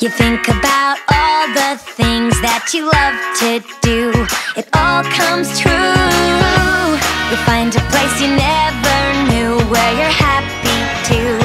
You think about all the things that you love to do. It all comes true. You find a place you never knew Where you're happy too